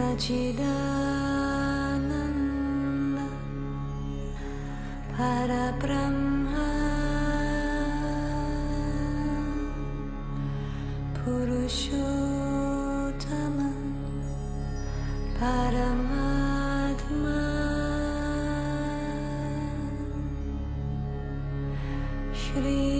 Sachidananda Parabrahma Purushottama Paramatma Shri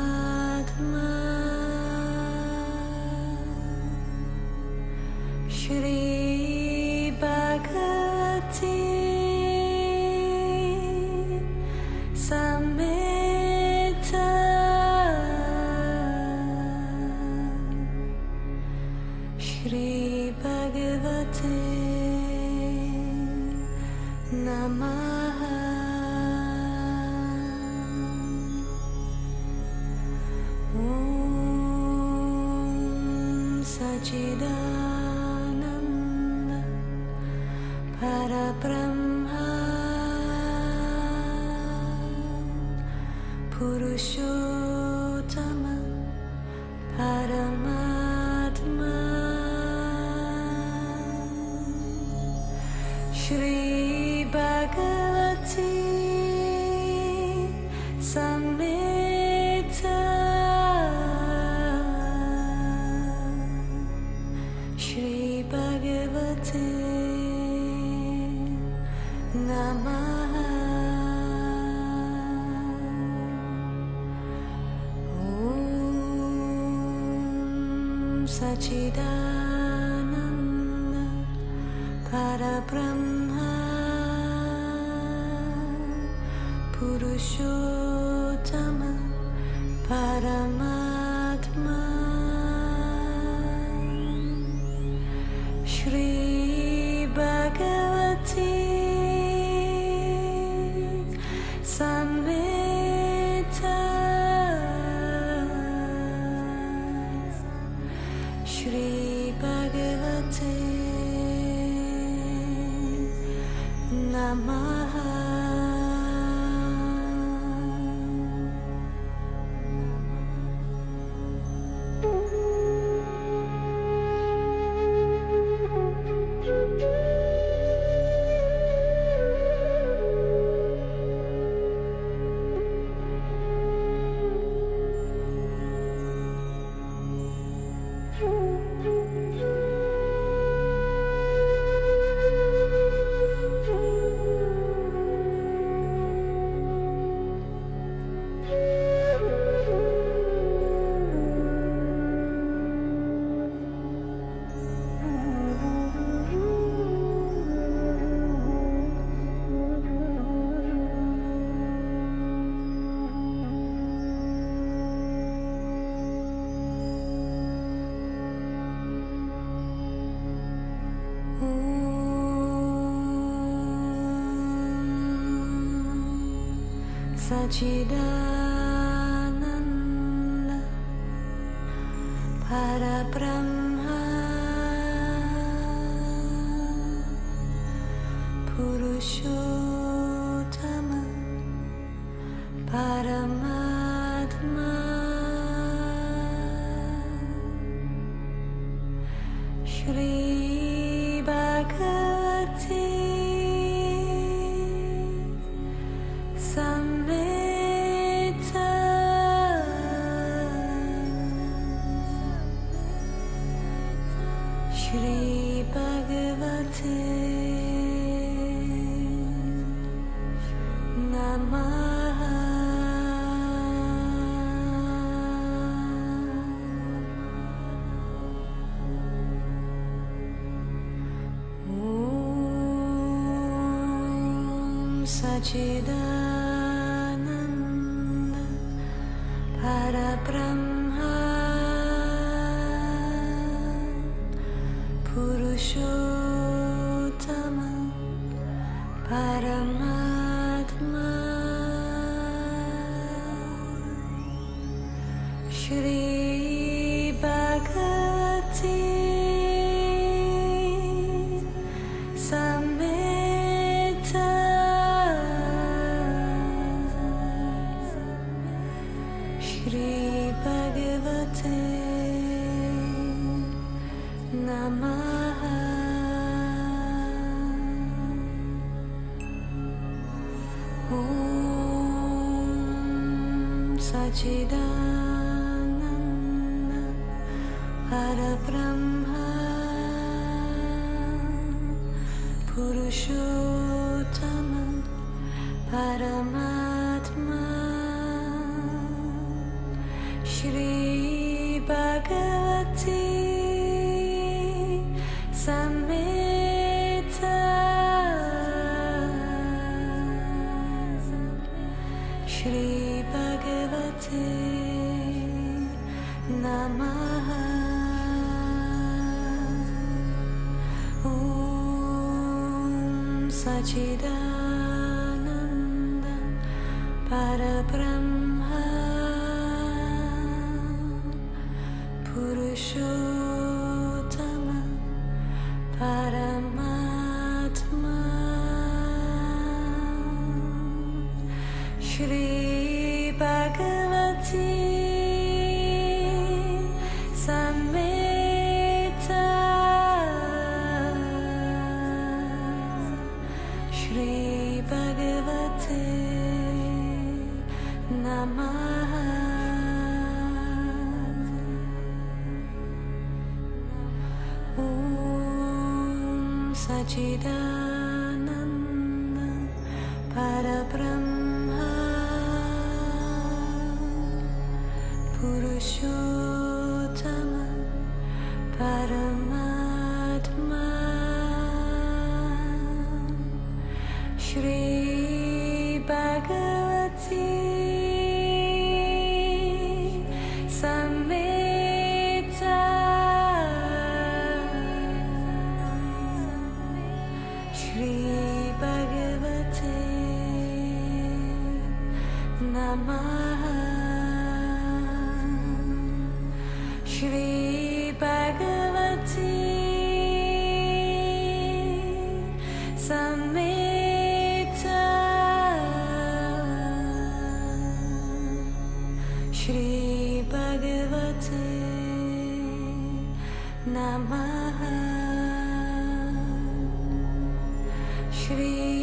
Bhagavate Namaha Om Sachidanand परब्रह्मा पुरुषोत्तम परमात्मा Sri Bhagavathi Sachidananda Parabrahma Purushottama Paramatma. Shri Bhagavati Sachidanand परब्रह्मा पुरुषोत्तम परमात्मा ॐ सचिदानन्द परब्रह्मा पुरुषोत्तम परमात्मा Sri Bhagavathi Sachidanand परब्रह्मा Sachidananda para Brahma Purushottama Paramatma नमः। श्रीभगवती समेत श्रीभगवते नमः। श्रीभगवती